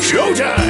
Showtime!